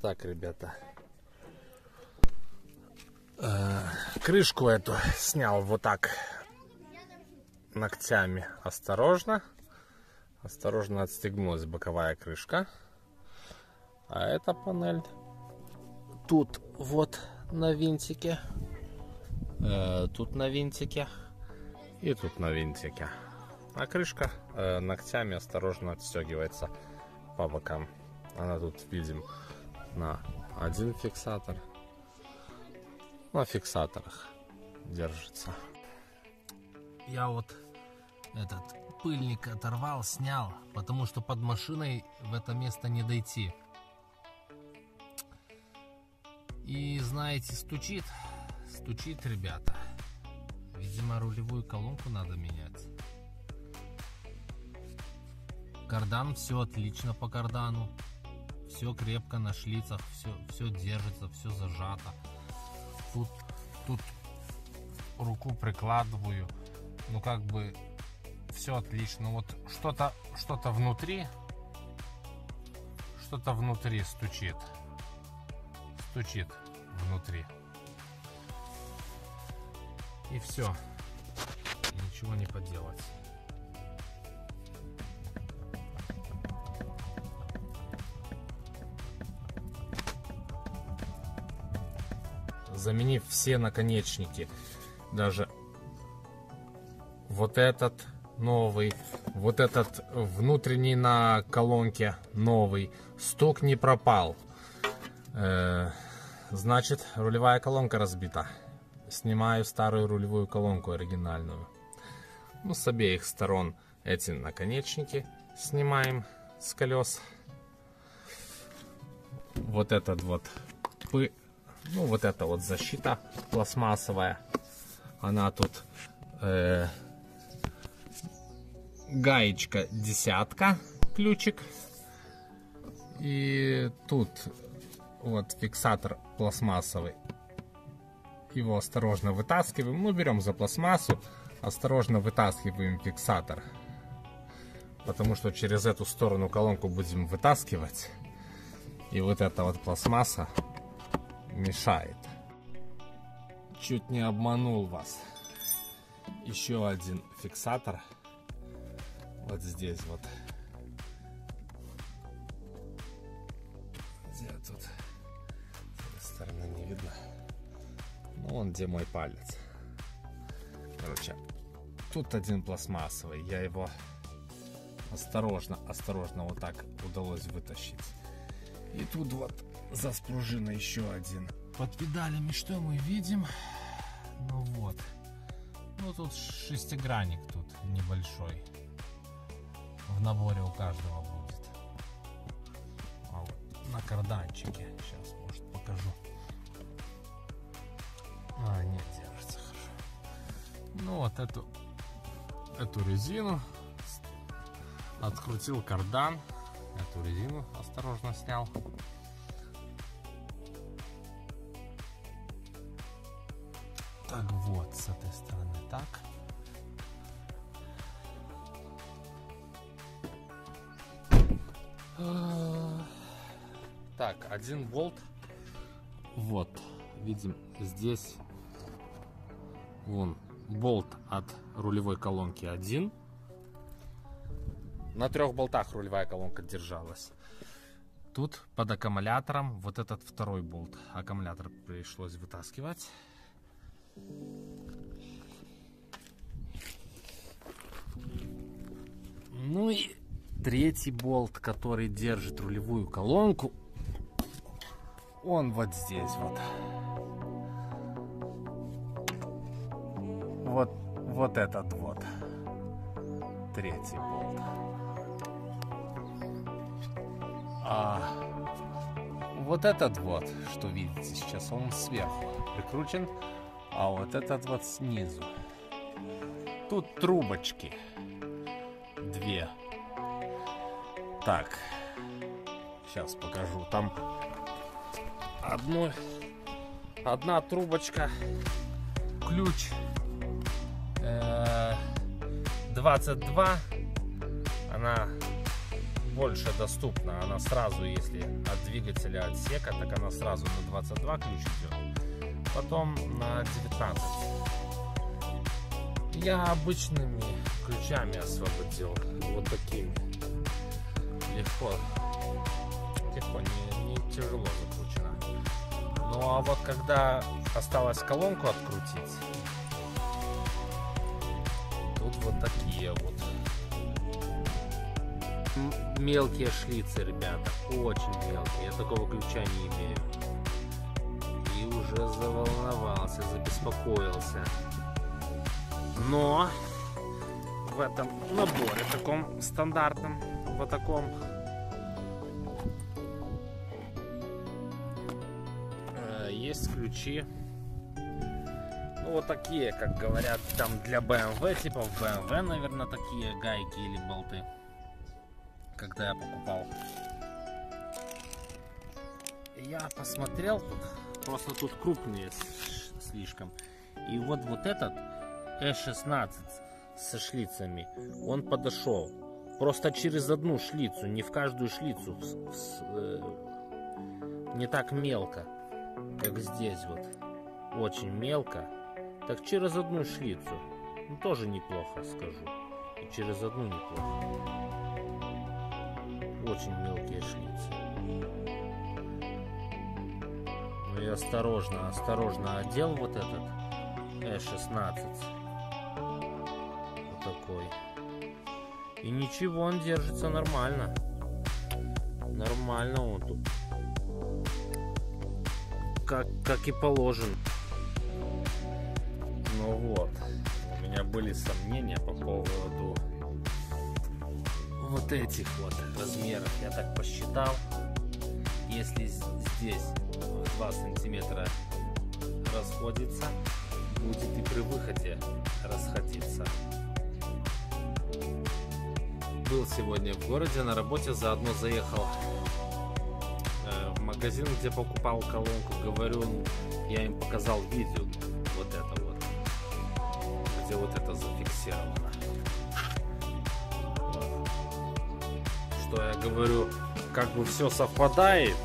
Так, ребята. Э, крышку эту снял вот так ногтями осторожно. Осторожно отстегнулась боковая крышка. А эта панель тут вот на винтике. Э, тут на винтике. И тут на винтике. А крышка э, ногтями осторожно отстегивается по бокам. Она тут видим на один фиксатор. На фиксаторах держится. Я вот этот пыльник оторвал, снял, потому что под машиной в это место не дойти. И знаете, стучит, стучит, ребята. Видимо, рулевую колонку надо менять. Кардан все отлично по кардану. Все крепко на шлицах, все, все держится, все зажато. Тут, тут руку прикладываю. Ну как бы все отлично. Вот что-то что-то внутри, что-то внутри стучит. Стучит внутри. И все. Ничего не поделать. Заменив все наконечники, даже вот этот новый, вот этот внутренний на колонке новый, стук не пропал. Э, значит, рулевая колонка разбита. Снимаю старую рулевую колонку оригинальную. Ну, с обеих сторон эти наконечники снимаем с колес. Вот этот вот ну вот эта вот защита пластмассовая. Она тут э, гаечка десятка, ключик. И тут вот фиксатор пластмассовый. Его осторожно вытаскиваем. Ну, берем за пластмассу, осторожно вытаскиваем фиксатор. Потому что через эту сторону колонку будем вытаскивать. И вот эта вот пластмасса мешает. Чуть не обманул вас. Еще один фиксатор вот здесь вот. Где тут? С этой стороны не видно. Ну, вон где мой палец. Короче, тут один пластмассовый. Я его осторожно, осторожно вот так удалось вытащить. И тут вот за спружиной еще один. Под педалями что мы видим? Ну вот. Ну тут шестигранник тут небольшой в наборе у каждого будет. А вот на карданчике. Сейчас, может, покажу. А, нет, держится хорошо. Ну вот эту, эту резину открутил кардан. Эту резину осторожно снял. Так вот, с этой стороны так. Так, один болт. Вот, видим, здесь вон болт от рулевой колонки один. На трех болтах рулевая колонка держалась. Тут под аккумулятором вот этот второй болт. Аккумулятор пришлось вытаскивать. Ну и третий болт, который держит рулевую колонку, он вот здесь вот. Вот, вот этот вот. Третий болт. А вот этот вот, что видите сейчас, он сверху прикручен, а вот этот вот снизу. Тут трубочки. Две так, сейчас покажу. Там одно, одна трубочка, ключ э, 22. Она больше доступна. Она сразу, если от двигателя отсека, так она сразу на 22 ключ идет. Потом на 19. Я обычными ключами освободил. Вот такими. Легко. Легко, не, не тяжело закручено. Ну а вот когда осталось колонку открутить, тут вот такие вот мелкие шлицы, ребята, очень мелкие. Я такого ключа не имею. И уже заволновался, забеспокоился. Но в этом наборе таком стандартном, вот таком э, есть ключи ну, вот такие, как говорят там для BMW, типа в BMW, наверное, такие гайки или болты когда я покупал. Я посмотрел, просто тут крупнее слишком. И вот вот этот E16 со шлицами, он подошел. Просто через одну шлицу, не в каждую шлицу. В, в, э, не так мелко, как здесь вот. Очень мелко. Так через одну шлицу. Ну, тоже неплохо, скажу. И через одну неплохо очень мелкие шлицы. Ну и осторожно, осторожно одел вот этот Э16. Вот такой. И ничего, он держится нормально. Нормально он тут. Как, как и положен. Ну вот. У меня были сомнения по поводу вот этих вот размеров я так посчитал. Если здесь 2 сантиметра расходится, будет и при выходе расходиться. Был сегодня в городе, на работе заодно заехал э, в магазин, где покупал колонку. Говорю, я им показал видео, вот это вот, где вот это зафиксировано. Что я говорю, как бы все совпадает,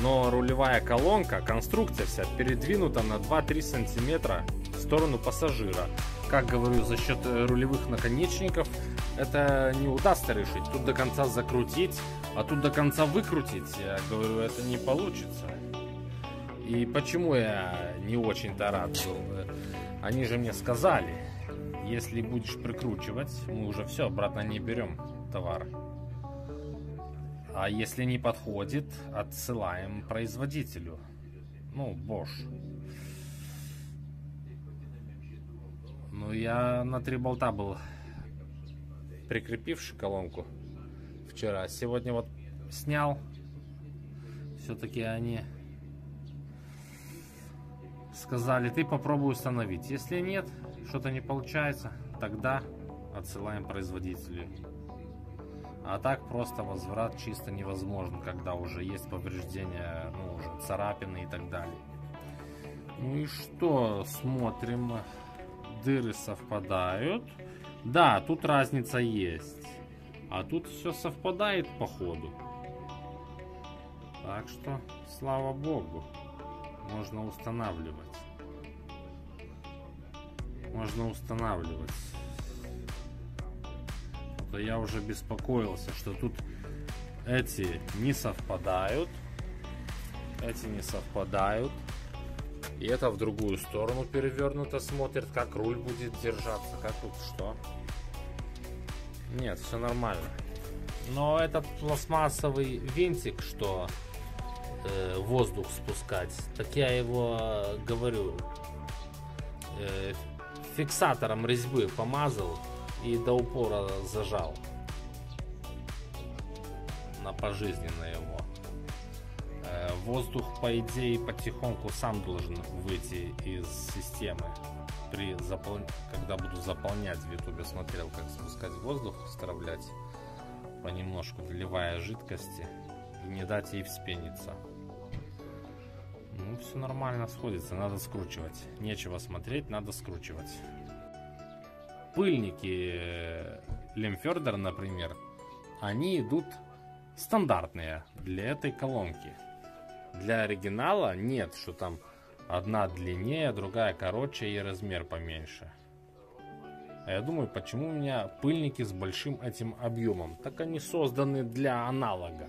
но рулевая колонка, конструкция вся передвинута на 2-3 сантиметра в сторону пассажира. Как говорю, за счет э, рулевых наконечников это не удастся решить. Тут до конца закрутить, а тут до конца выкрутить, я говорю, это не получится. И почему я не очень-то рад был? Они же мне сказали, если будешь прикручивать, мы уже все, обратно не берем товар. А если не подходит, отсылаем производителю. Ну, Bosch. Ну, я на три болта был прикрепивший колонку вчера. Сегодня вот снял. Все-таки они сказали, ты попробуй установить. Если нет, что-то не получается, тогда отсылаем производителю. А так просто возврат чисто невозможен, когда уже есть повреждения, ну, уже царапины и так далее. Ну и что, смотрим. Дыры совпадают. Да, тут разница есть. А тут все совпадает по ходу. Так что, слава богу, можно устанавливать. Можно устанавливать то я уже беспокоился, что тут эти не совпадают, эти не совпадают, и это в другую сторону перевернуто смотрит, как руль будет держаться, как тут что. Нет, все нормально. Но этот пластмассовый винтик, что э, воздух спускать, так я его, говорю, э, фиксатором резьбы помазал и до упора зажал на пожизненно его. Э, воздух, по идее, потихоньку сам должен выйти из системы. При запол... Когда буду заполнять в ютубе, смотрел, как спускать воздух, стравлять понемножку, доливая жидкости и не дать ей вспениться. Ну, все нормально сходится, надо скручивать. Нечего смотреть, надо скручивать пыльники Лемфердер, например, они идут стандартные для этой колонки. Для оригинала нет, что там одна длиннее, другая короче и размер поменьше. А я думаю, почему у меня пыльники с большим этим объемом? Так они созданы для аналога.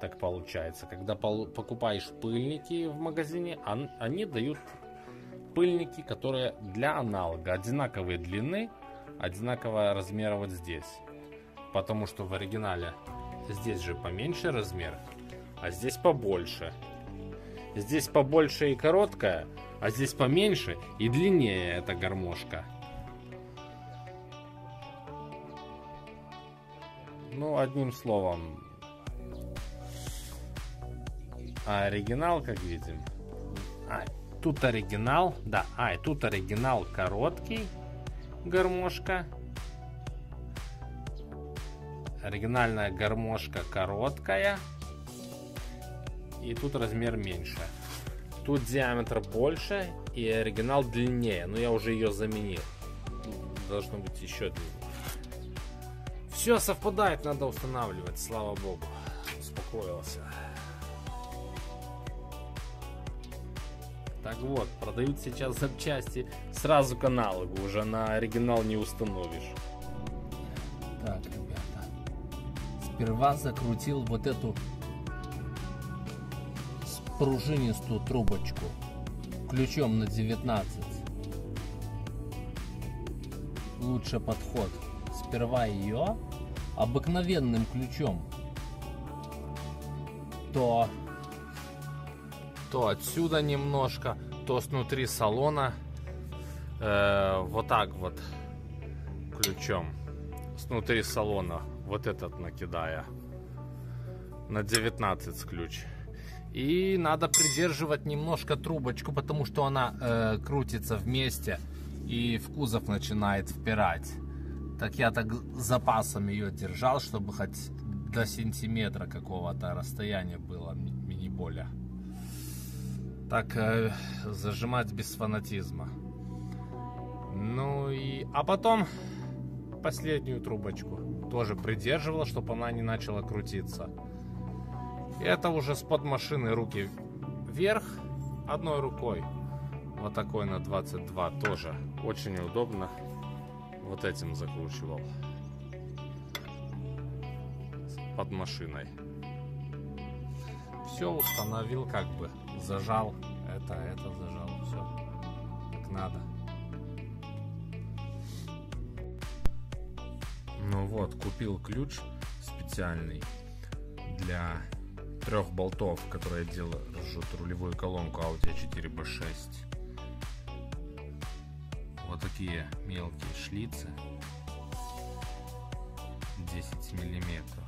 Так получается. Когда покупаешь пыльники в магазине, они дают пыльники, которые для аналога. Одинаковые длины, одинакового размера вот здесь. Потому что в оригинале здесь же поменьше размер, а здесь побольше. Здесь побольше и короткая, а здесь поменьше и длиннее эта гармошка. Ну, одним словом. А оригинал, как видим. А, тут оригинал, да, а, и тут оригинал короткий, гармошка. Оригинальная гармошка короткая. И тут размер меньше. Тут диаметр больше и оригинал длиннее. Но я уже ее заменил. Должно быть еще длиннее. Все совпадает, надо устанавливать, слава богу. Успокоился. Так вот, продают сейчас запчасти сразу к аналогу, уже на оригинал не установишь. Так, ребята. Сперва закрутил вот эту пружинистую трубочку ключом на 19. Лучше подход. Сперва ее обыкновенным ключом, то, то отсюда немножко, то снутри салона э, вот так вот ключом. Снутри салона вот этот накидая на 19 ключ. И надо придерживать немножко трубочку, потому что она э, крутится вместе и в кузов начинает впирать. Так я так запасом ее держал, чтобы хоть до сантиметра какого-то расстояния было, не более. Так э, зажимать без фанатизма. Ну и... А потом последнюю трубочку тоже придерживала, чтобы она не начала крутиться. Это уже с под машины руки вверх одной рукой. Вот такой на 22 тоже очень удобно вот этим закручивал под машиной. Все установил, как бы зажал, это, это зажал, все как надо. Ну вот, купил ключ специальный для трех болтов, которые держат рулевую колонку Audi A4B6 вот такие мелкие шлицы. 10 миллиметров